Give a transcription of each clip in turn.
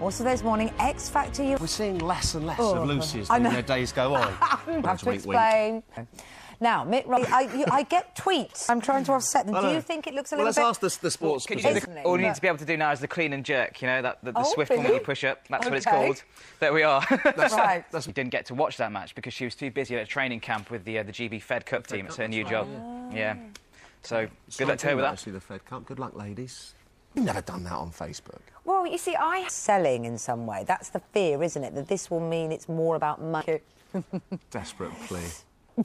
Also, this morning, X Factor. You We're seeing less and less Oh, of Lucy as I the know. you know, days go on. have to Wink, wink. explain. Now, Mitt Romney, I, you, I get tweets. I'm trying to offset them. Do you think it looks a Well, little let's bit? ask the, the sports. Could you do the, all you need to be able to do now is the clean and jerk, you know, that the, the Oh, swift one when really? you push up. That's what it's called. There we are. That's Right. She didn't get to watch that match because she was too busy at a training camp with the uh, the GB Fed Cup team. It's her new job. Yeah. So good luck to her with that. Actually, the Fed Cup. Good luck, ladies. You've never done that on Facebook. Well, you see, I selling in some way. That's the fear, isn't it? That this will mean it's more about money. Desperate plea.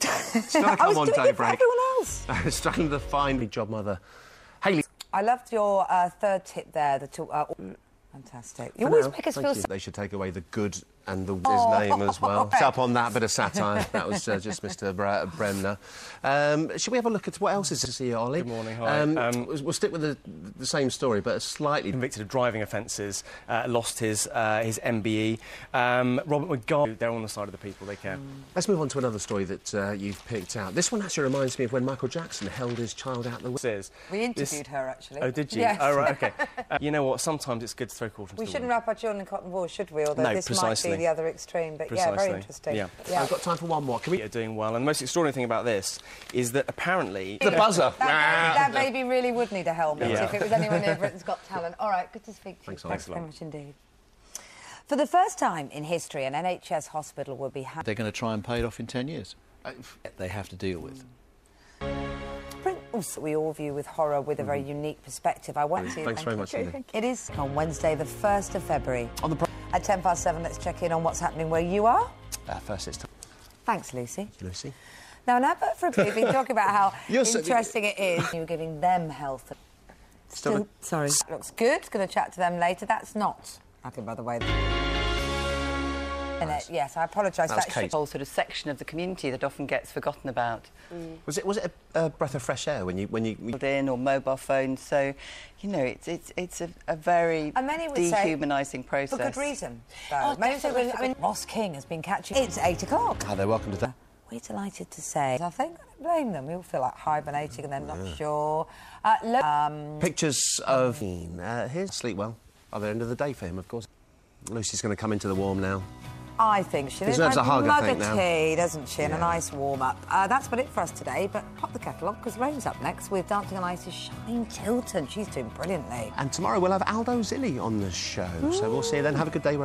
Come was on, doing it for daybreak. everyone else. Struggling to find a job mother. Haley. I loved your uh, third tip there. The talk, uh, fantastic. You always make us feel. They should take away the good and the Oh, his name as well. right. It's up on that bit of satire. That was uh, just Mr. Bre- Bremner. Um, should we have a look at what else is to see, Ollie? Good morning, hi. Um, Um, we'll we'll stick with the, the same story, but a slightly. convicted of driving offences, uh, lost his uh, his MBE. Um, Robert McGarvey, they're on the side of the people, they care. Let's move on to another story that uh, you've picked out. This one actually reminds me of when Michael Jackson held his child out the window. This is- We this- interviewed her, actually. Oh, did you? Yes. Oh, right, OK. Uh, you know what, sometimes it's good to throw caution We to the shouldn't wind. wrap our children in cotton wool, should we? Although No, this precisely. might be the other extreme. But yeah, very interesting. Yeah. yeah. I've got time for one more. Can we? Are doing well. And the most extraordinary thing about this is that apparently... The buzzer. That, that baby really would need a helmet Yeah. if it was anyone near Britain's Got Talent. All right, good to speak to Thanks, you. Ollie. Thanks very much indeed. For the first time in history, an NHS hospital will be ha- they're going to try and pay it off in 10 years. They have to deal with. that we all view with horror with a very unique perspective. I want to. Mm-hmm. Thanks very much, Cindy. It is on Wednesday, the 1st of February. On the pro- At 10 past 7, let's check in on what's happening where you are. uh, first, it's time. Thanks, Lucy. Lucy. Now, an advert for a we've been talking about how interesting it is. You're giving them health. Still a- sorry. Looks good. Going to chat to them later. That's not happening, by the way. In it. Yes, I apologise. That was That Kate. should- whole sort of section of the community that often gets forgotten about. Was it was it a, a breath of fresh air when you when you? you In or mobile phones, so you know it's it's it's a, a very And many dehumanising process. For good reason. though. Oh, Many would say. I mean, Ross King has been catching. It's eight o'clock. Hi there, welcome to that. We're delighted to say. I think I don't blame them. We all feel like hibernating and they're not sure. Uh, lo- um, Pictures of uh, here's sleep well. Other end of the day for him, of course. Lucy's going to come into the warm now. I think she Deserves a hug, I mug think, of now. tea, doesn't she? And a nice warm up. Uh, that's about it for us today. But pop the kettle on because Lorraine's up next with Dancing on Ice's Shine Tilton. She's doing brilliantly. And tomorrow we'll have Aldo Zilli on the show. So we'll see you then. Have a good day.